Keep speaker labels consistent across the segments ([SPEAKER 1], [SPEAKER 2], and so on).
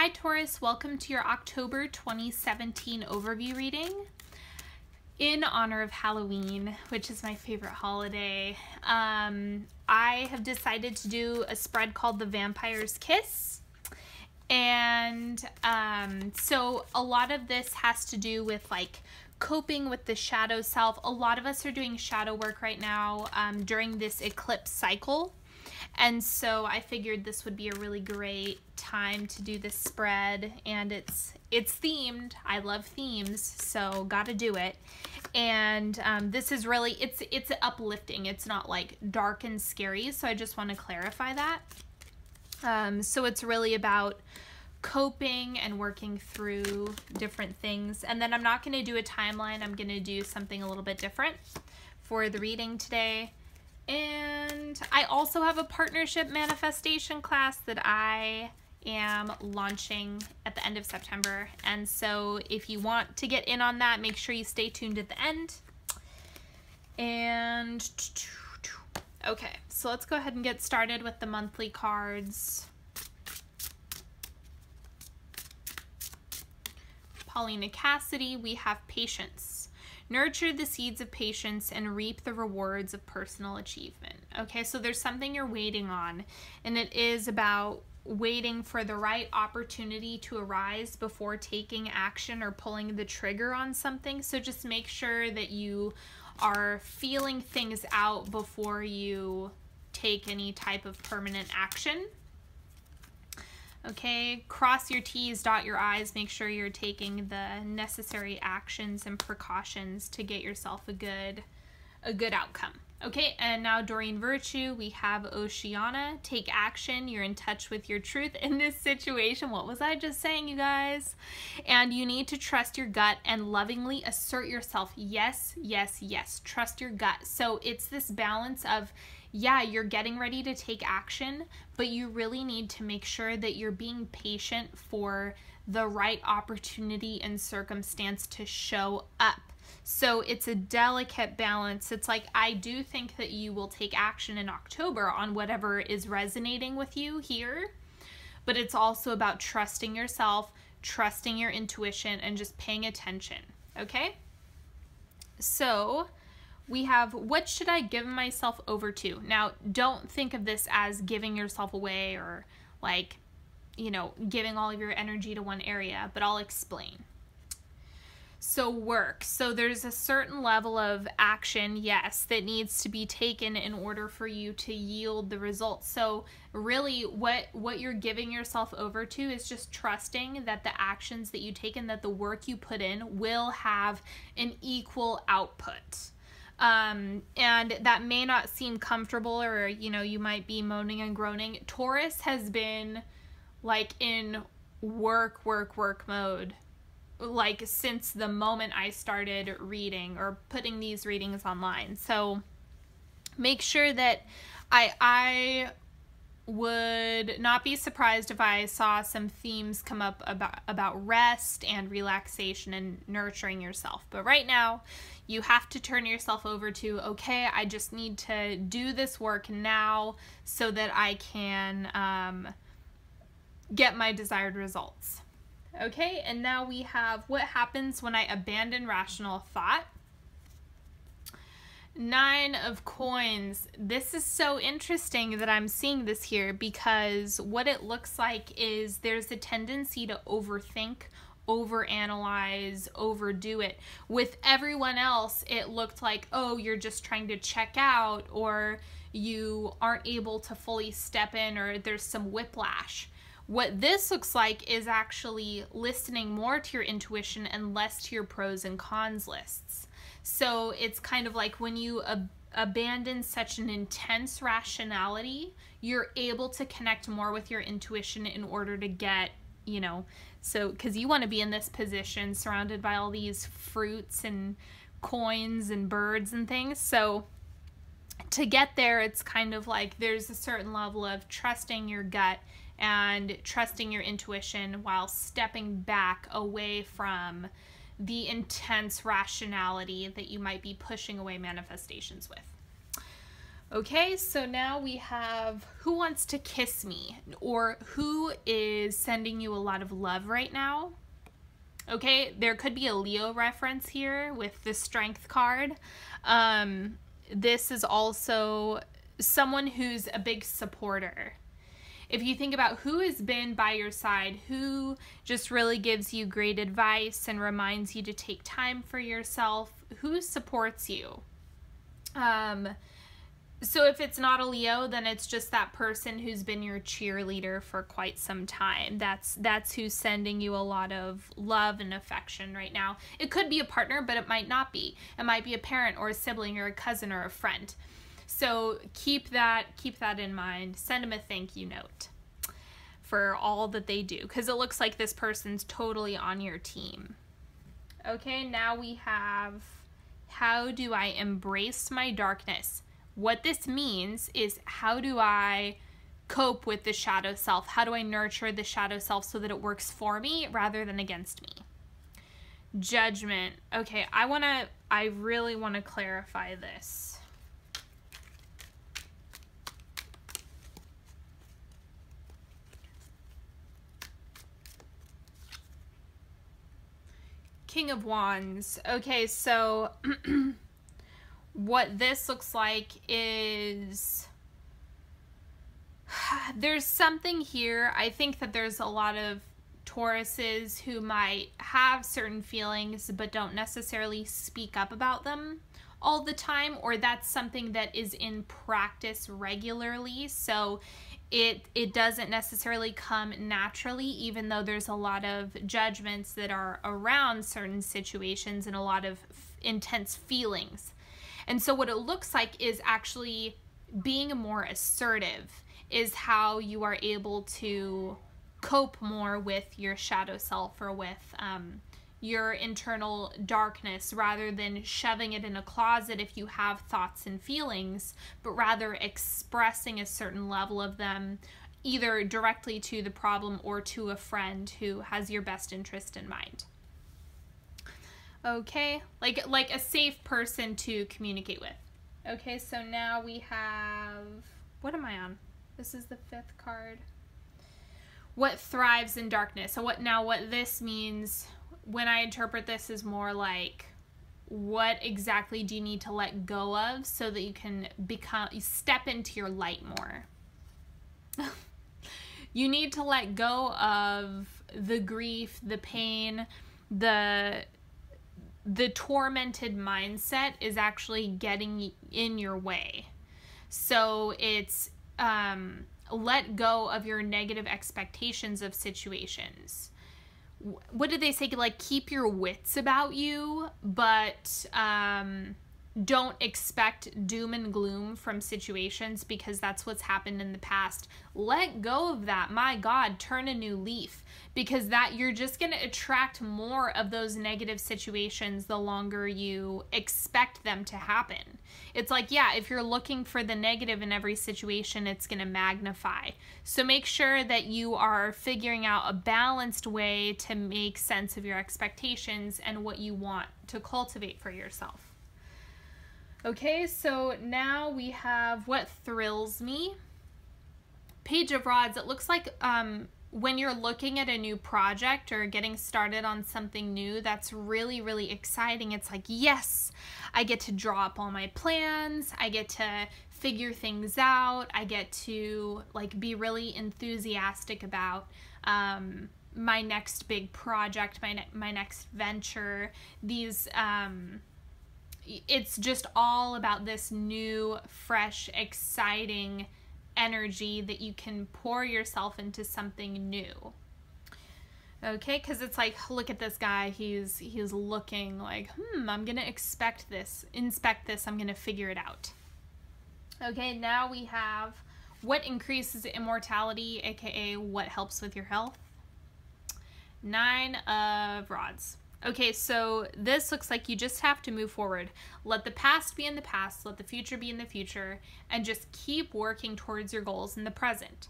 [SPEAKER 1] Hi Taurus, welcome to your October 2017 overview reading. In honor of Halloween, which is my favorite holiday, um, I have decided to do a spread called The Vampire's Kiss. And um, so a lot of this has to do with like coping with the shadow self. A lot of us are doing shadow work right now um, during this eclipse cycle. And so I figured this would be a really great time to do this spread and it's it's themed. I love themes, so gotta do it. And um, this is really, it's, it's uplifting. It's not like dark and scary, so I just want to clarify that. Um, so it's really about coping and working through different things. And then I'm not going to do a timeline. I'm going to do something a little bit different for the reading today. And I also have a partnership manifestation class that I am launching at the end of September. And so if you want to get in on that, make sure you stay tuned at the end. And okay, so let's go ahead and get started with the monthly cards. Paulina Cassidy, we have patience. Nurture the seeds of patience and reap the rewards of personal achievement. Okay, so there's something you're waiting on, and it is about waiting for the right opportunity to arise before taking action or pulling the trigger on something. So just make sure that you are feeling things out before you take any type of permanent action. Okay, cross your T's, dot your I's, make sure you're taking the necessary actions and precautions to get yourself a good a good outcome. Okay, and now Doreen Virtue, we have Oceana. Take action. You're in touch with your truth in this situation. What was I just saying, you guys? And you need to trust your gut and lovingly assert yourself. Yes, yes, yes. Trust your gut. So it's this balance of yeah, you're getting ready to take action, but you really need to make sure that you're being patient for the right opportunity and circumstance to show up. So it's a delicate balance. It's like, I do think that you will take action in October on whatever is resonating with you here, but it's also about trusting yourself, trusting your intuition, and just paying attention. Okay? So, we have what should I give myself over to? Now, don't think of this as giving yourself away or like, you know, giving all of your energy to one area, but I'll explain. So, work. So, there's a certain level of action, yes, that needs to be taken in order for you to yield the results. So, really, what, what you're giving yourself over to is just trusting that the actions that you take and that the work you put in will have an equal output um, and that may not seem comfortable or you know you might be moaning and groaning taurus has been like in work work work mode like since the moment i started reading or putting these readings online so make sure that i i would not be surprised if I saw some themes come up about about rest and relaxation and nurturing yourself. But right now, you have to turn yourself over to okay, I just need to do this work now so that I can um, get my desired results. Okay, and now we have what happens when I abandon rational thought Nine of coins. This is so interesting that I'm seeing this here because what it looks like is there's a tendency to overthink, overanalyze, overdo it. With everyone else, it looked like, oh, you're just trying to check out or you aren't able to fully step in or there's some whiplash. What this looks like is actually listening more to your intuition and less to your pros and cons lists. So it's kind of like when you ab- abandon such an intense rationality, you're able to connect more with your intuition in order to get, you know, so because you want to be in this position surrounded by all these fruits and coins and birds and things. So to get there, it's kind of like there's a certain level of trusting your gut and trusting your intuition while stepping back away from the intense rationality that you might be pushing away manifestations with. Okay, so now we have who wants to kiss me or who is sending you a lot of love right now. Okay, there could be a Leo reference here with the strength card. Um, this is also someone who's a big supporter. If you think about who has been by your side, who just really gives you great advice and reminds you to take time for yourself, who supports you. Um, so if it's not a Leo, then it's just that person who's been your cheerleader for quite some time. That's that's who's sending you a lot of love and affection right now. It could be a partner, but it might not be. It might be a parent or a sibling or a cousin or a friend. So keep that keep that in mind. Send them a thank you note for all that they do cuz it looks like this person's totally on your team. Okay, now we have how do I embrace my darkness? What this means is how do I cope with the shadow self? How do I nurture the shadow self so that it works for me rather than against me? Judgment. Okay, I want to, I really want to clarify this. King of Wands. Okay, so what this looks like is there's something here. I think that there's a lot of Tauruses who might have certain feelings but don't necessarily speak up about them all the time or that's something that is in practice regularly. So it it doesn't necessarily come naturally even though there's a lot of judgments that are around certain situations and a lot of intense feelings and so, what it looks like is actually being more assertive, is how you are able to cope more with your shadow self or with um, your internal darkness rather than shoving it in a closet if you have thoughts and feelings, but rather expressing a certain level of them either directly to the problem or to a friend who has your best interest in mind. Okay, like like a safe person to communicate with. Okay, so now we have what am I on? This is the fifth card. What thrives in darkness. So what now what this means when I interpret this is more like what exactly do you need to let go of so that you can become you step into your light more. you need to let go of the grief, the pain, the the tormented mindset is actually getting in your way. So it's um, let go of your negative expectations of situations. What did they say? Like, keep your wits about you, but um, don't expect doom and gloom from situations because that's what's happened in the past. Let go of that. My God, turn a new leaf because that you're just going to attract more of those negative situations the longer you expect them to happen. It's like, yeah, if you're looking for the negative in every situation, it's going to magnify. So make sure that you are figuring out a balanced way to make sense of your expectations and what you want to cultivate for yourself. Okay, so now we have what thrills me. Page of Rods, it looks like um, when you're looking at a new project or getting started on something new that's really, really exciting, it's like, yes, I get to draw up all my plans, I get to figure things out, I get to like be really enthusiastic about um, my next big project, my, ne- my next venture, these um, it's just all about this new, fresh, exciting energy that you can pour yourself into something new. Okay, because it's like, look at this guy. He's he's looking like, hmm, I'm gonna expect this, inspect this. I'm gonna figure it out. Okay, now we have what increases immortality, aka what helps with your health. Nine of rods. Okay, so this looks like you just have to move forward. Let the past be in the past, let the future be in the future, and just keep working towards your goals in the present.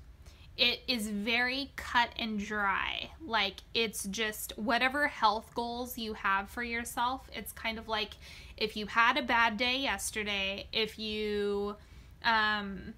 [SPEAKER 1] It is very cut and dry. Like, it's just whatever health goals you have for yourself, it's kind of like if you had a bad day yesterday, if you Um,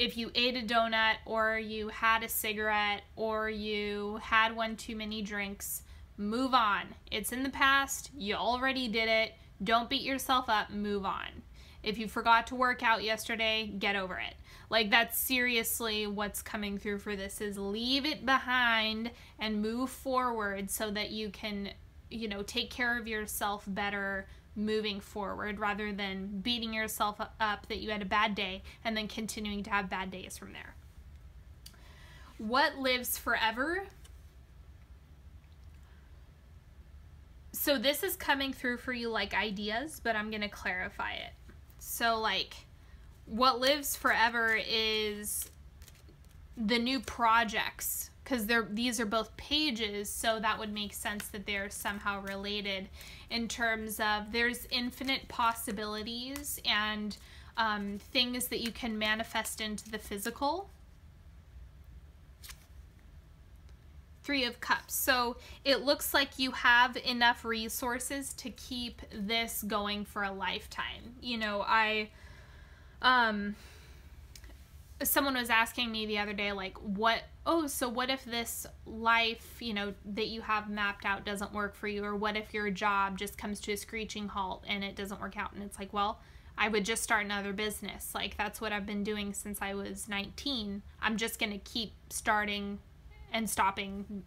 [SPEAKER 1] if you ate a donut or you had a cigarette or you had one too many drinks, move on. It's in the past. You already did it. Don't beat yourself up. Move on. If you forgot to work out yesterday, get over it. Like that's seriously what's coming through for this is leave it behind and move forward so that you can, you know, take care of yourself better moving forward rather than beating yourself up that you had a bad day and then continuing to have bad days from there. What lives forever? So this is coming through for you like ideas, but I'm going to clarify it. So like what lives forever is the new projects because they're these are both pages so that would make sense that they're somehow related in terms of there's infinite possibilities and um, things that you can manifest into the physical three of cups. So it looks like you have enough resources to keep this going for a lifetime. You know i um someone was asking me the other day like what oh so what if this life you know that you have mapped out doesn't work for you? Or what if your job just comes to a screeching halt and it doesn't work out? And it's like well i would just start another business. Like that's what i've been doing since i was 19 i'm just going to keep starting and stopping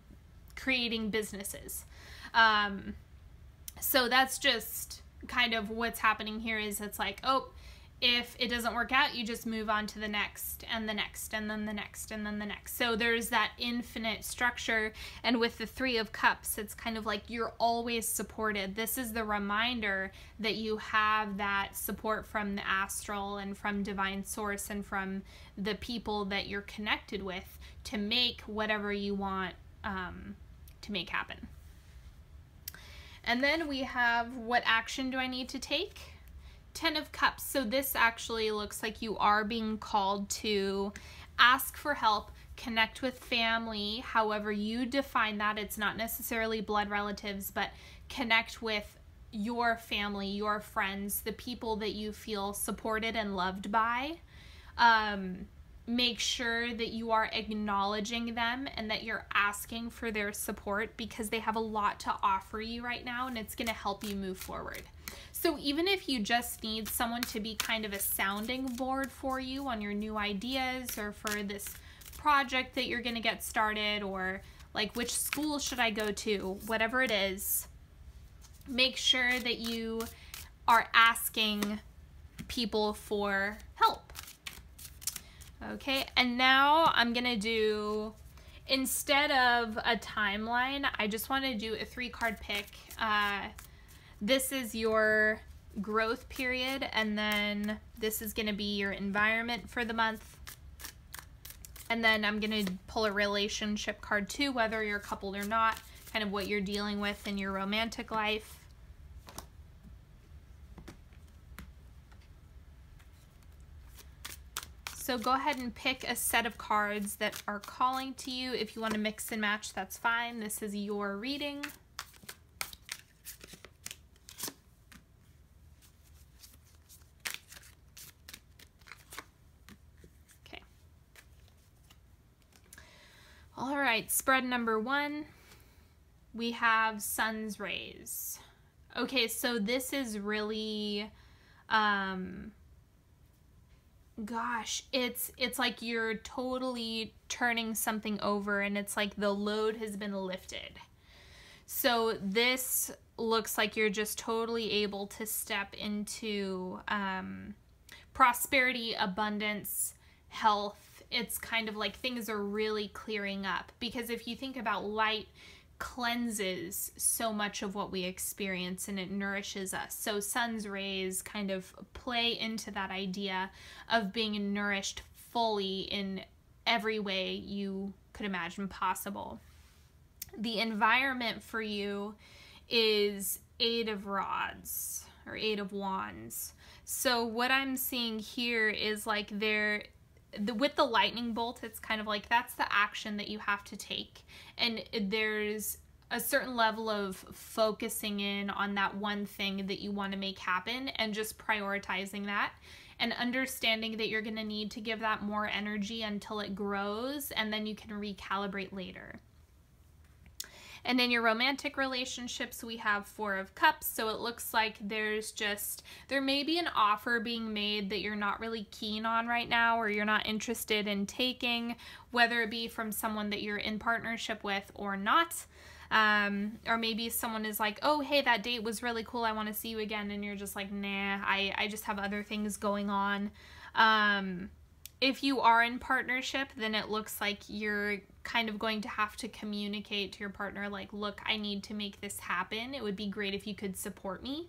[SPEAKER 1] creating businesses um, so that's just kind of what's happening here is it's like oh if it doesn't work out, you just move on to the next and the next and then the next and then the next. So there's that infinite structure. And with the Three of Cups, it's kind of like you're always supported. This is the reminder that you have that support from the astral and from divine source and from the people that you're connected with to make whatever you want um, to make happen. And then we have what action do I need to take? Ten of Cups. So this actually looks like you are being called to ask for help, connect with family, however you define that. It's not necessarily blood relatives, but connect with your family, your friends, the people that you feel supported and loved by. Um, make sure that you are acknowledging them and that you're asking for their support because they have a lot to offer you right now and it's going to help you move forward. So even if you just need someone to be kind of a sounding board for you on your new ideas or for this project that you're going to get started or like which school should I go to, whatever it is, make sure that you are asking people for help. Okay, and now I'm to do, instead of a timeline, I just want to do a three card pick. Uh, this is your growth period, and then this is to be your environment for the month. And then I'm to pull a relationship card too, whether you're coupled or not, kind of what you're dealing with in your romantic life. So go ahead and pick a set of cards that are calling to you. If you want to mix and match, that's fine. This is your reading. Okay. All right, spread number one, we have sun's rays. Okay, so this is really, um, gosh, it's it's like you're totally turning something over, and it's like the load has been lifted. So this looks like you're just totally able to step into um, prosperity, abundance, health, it's kind of like things are really clearing up. Because if you think about light, cleanses so much of what we experience and it nourishes us. So, sun's rays kind of play into that idea of being nourished fully in every way you could imagine possible. The environment for you is Eight of Rods or Eight of Wands. So, what I'm seeing here is like there the, with the lightning bolt, it's kind of like that's the action that you have to take. And there's a certain level of focusing in on that one thing that you want to make happen and just prioritizing that. and understanding that you're going to need to give that more energy until it grows and then you can recalibrate later. And in your romantic relationships, we have Four of Cups. So it looks like there's just, there may be an offer being made that you're not really keen on right now or you're not interested in taking, whether it be from someone that you're in partnership with or not. Um, or maybe someone is like, oh, hey, that date was really cool. I want to see you again. And you're just like, nah, I, I just have other things going on. Um, if you are in partnership, then it looks like you're kind of going to have to communicate to your partner, like, look, I need to make this happen. It would be great if you could support me.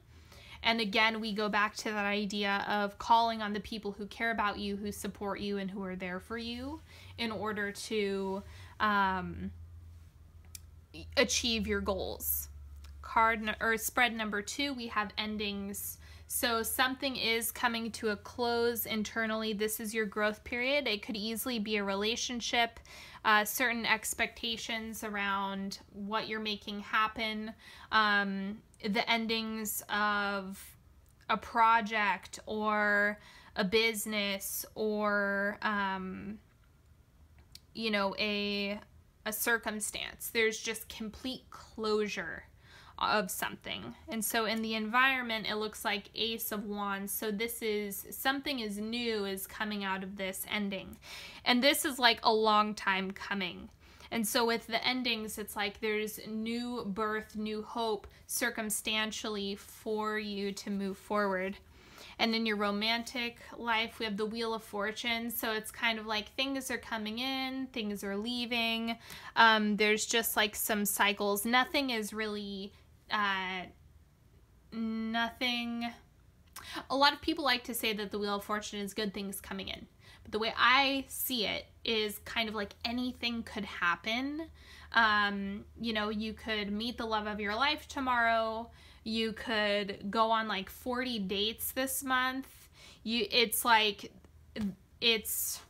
[SPEAKER 1] And again, we go back to that idea of calling on the people who care about you, who support you, and who are there for you in order to um, achieve your goals. Card or spread number two, we have endings so something is coming to a close internally. This is your growth period. It could easily be a relationship, uh, certain expectations around what you're making happen, um, the endings of a project or a business or um, you know a a circumstance. There's just complete closure of something. And so in the environment, it looks like Ace of Wands. So this is something is new is coming out of this ending. And this is like a long time coming. And so with the endings, it's like there's new birth, new hope circumstantially for you to move forward. And in your romantic life, we have the Wheel of Fortune. So it's kind of like things are coming in, things are leaving. Um, there's just like some cycles. Nothing is really uh, nothing. A lot of people like to say that the Wheel of Fortune is good things coming in. But the way I see it is kind of like anything could happen. Um, you know, you could meet the love of your life tomorrow. You could go on like 40 dates this month. You it's like it's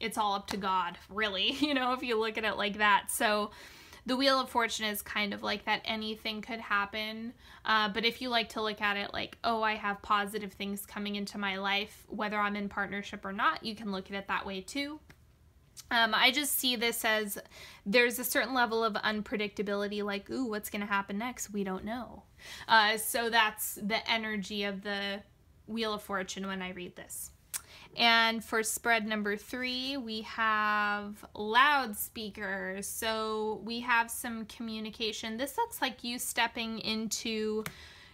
[SPEAKER 1] it's all up to God, really, you know, if you look at it like that. So the Wheel of Fortune is kind of like that anything could happen. Uh, but if you like to look at it like, oh, I have positive things coming into my life, whether I'm in partnership or not, you can look at it that way too. Um, I just see this as there's a certain level of unpredictability, like, ooh, what's going to happen next? We don't know. Uh, so that's the energy of the Wheel of Fortune when I read this. And for spread number three, we have loudspeakers. So we have some communication. This looks like you stepping into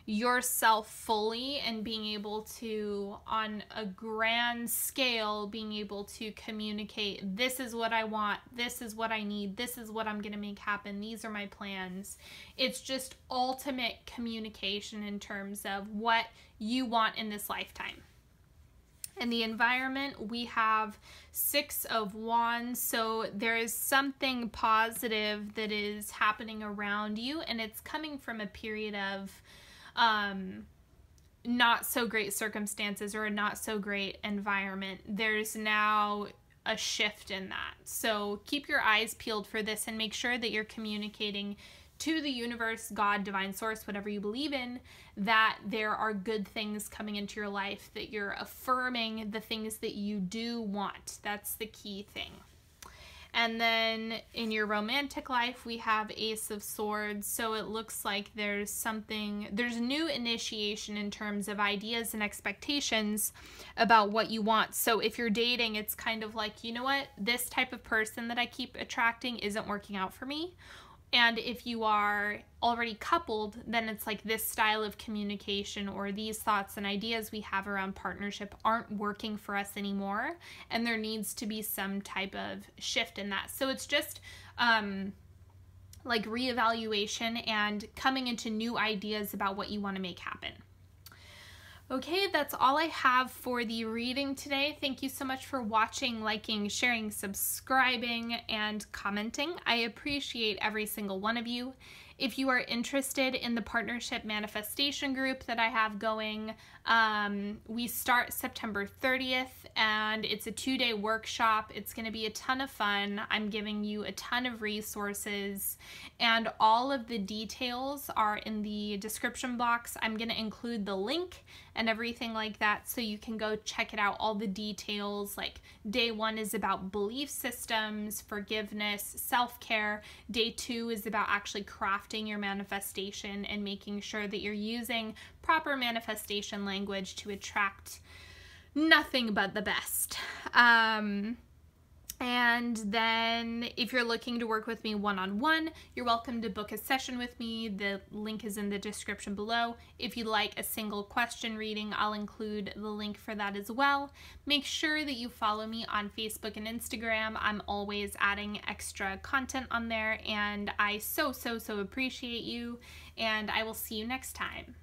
[SPEAKER 1] yourself fully and being able to, on a grand scale, being able to communicate this is what I want, this is what I need, this is what I'm going to make happen, these are my plans. It's just ultimate communication in terms of what you want in this lifetime. In the environment, we have Six of Wands. So there is something positive that is happening around you, and it's coming from a period of um, not so great circumstances or a not so great environment. There's now a shift in that. So keep your eyes peeled for this and make sure that you're communicating to the universe, God, divine source, whatever you believe in, that there are good things coming into your life, that you're affirming the things that you do want. That's the key thing. And then in your romantic life, we have Ace of Swords. So it looks like there's something, there's new initiation in terms of ideas and expectations about what you want. So if you're dating, it's kind of like, you know what, this type of person that I keep attracting isn't working out for me and if you are already coupled, then it's like this style of communication or these thoughts and ideas we have around partnership aren't working for us anymore. And there needs to be some type of shift in that. So it's just um, like reevaluation and coming into new ideas about what you want to make happen. Okay, that's all I have for the reading today. Thank you so much for watching, liking, sharing, subscribing, and commenting. I appreciate every single one of you. If you are interested in the partnership manifestation group that I have going, um, we start September 30th and it's a two day workshop. It's going to be a ton of fun. I'm giving you a ton of resources, and all of the details are in the description box. I'm going to include the link and everything like that so you can go check it out. All the details, like day one is about belief systems, forgiveness, self care. Day two is about actually crafting your manifestation and making sure that you're using proper manifestation language to attract nothing but the best. Um, and then if you're looking to work with me one on one, you're welcome to book a session with me. The link is in the description below. If you'd like a single question reading, I'll include the link for that as well. Make sure that you follow me on Facebook and Instagram. I'm always adding extra content on there, and I so, so, so appreciate you. And I will see you next time.